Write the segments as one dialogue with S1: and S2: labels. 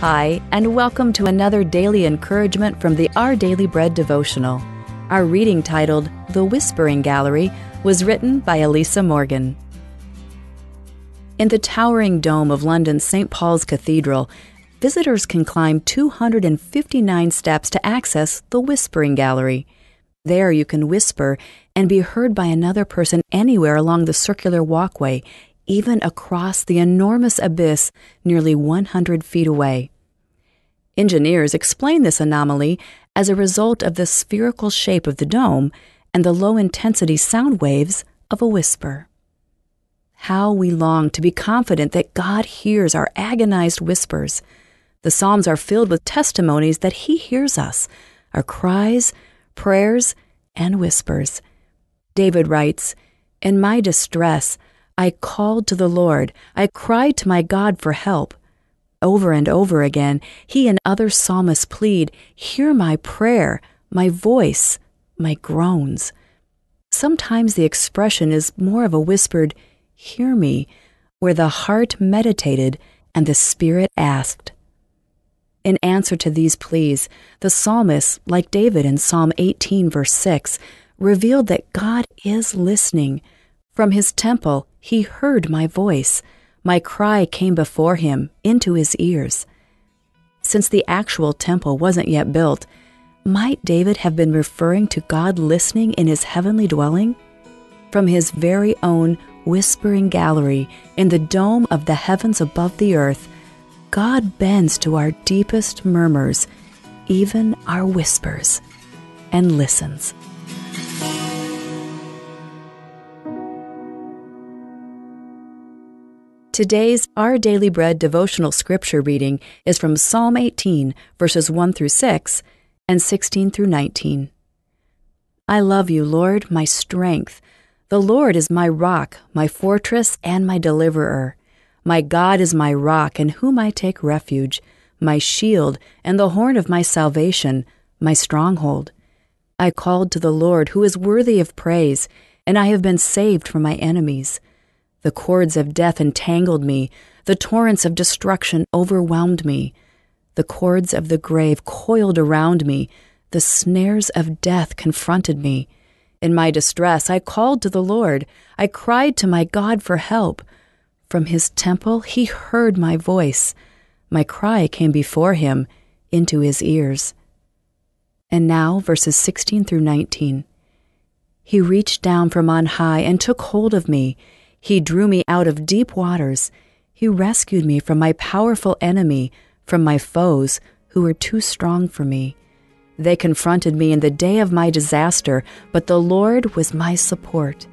S1: Hi, and welcome to another daily encouragement from the Our Daily Bread devotional. Our reading titled The Whispering Gallery was written by Elisa Morgan. In the towering dome of London's St. Paul's Cathedral, visitors can climb 259 steps to access the Whispering Gallery. There you can whisper and be heard by another person anywhere along the circular walkway, even across the enormous abyss nearly 100 feet away. Engineers explain this anomaly as a result of the spherical shape of the dome and the low intensity sound waves of a whisper. How we long to be confident that God hears our agonized whispers. The Psalms are filled with testimonies that He hears us, our cries, prayers, and whispers. David writes, In my distress, I called to the Lord. I cried to my God for help. Over and over again, he and other psalmists plead, Hear my prayer, my voice, my groans. Sometimes the expression is more of a whispered, Hear me, where the heart meditated and the spirit asked. In answer to these pleas, the psalmist, like David in Psalm 18, verse 6, revealed that God is listening. From his temple, he heard my voice. My cry came before him into his ears. Since the actual temple wasn't yet built, might David have been referring to God listening in his heavenly dwelling? From his very own whispering gallery in the dome of the heavens above the earth, God bends to our deepest murmurs, even our whispers, and listens. Today's Our Daily Bread devotional scripture reading is from Psalm 18, verses 1 through 6 and 16 through 19. I love you, Lord, my strength. The Lord is my rock, my fortress, and my deliverer. My God is my rock, in whom I take refuge, my shield, and the horn of my salvation, my stronghold. I called to the Lord, who is worthy of praise, and I have been saved from my enemies. The cords of death entangled me, the torrents of destruction overwhelmed me. The cords of the grave coiled around me, the snares of death confronted me. In my distress, I called to the Lord. I cried to my God for help. From his temple, he heard my voice. My cry came before him into his ears. And now, verses 16 through 19. He reached down from on high and took hold of me. He drew me out of deep waters. He rescued me from my powerful enemy, from my foes who were too strong for me. They confronted me in the day of my disaster, but the Lord was my support.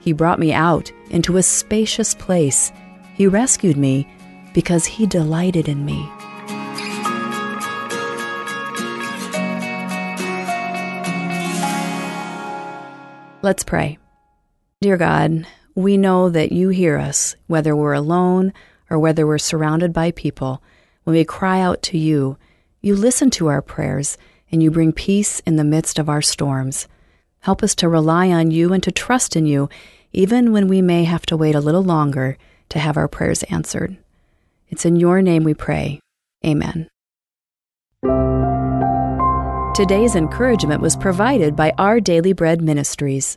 S1: He brought me out into a spacious place. He rescued me because he delighted in me. Let's pray. Dear God, we know that you hear us, whether we're alone or whether we're surrounded by people. When we cry out to you, you listen to our prayers and you bring peace in the midst of our storms. Help us to rely on you and to trust in you, even when we may have to wait a little longer to have our prayers answered. It's in your name we pray. Amen. Today's encouragement was provided by Our Daily Bread Ministries.